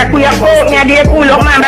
aku yang kok ni adik aku Lokman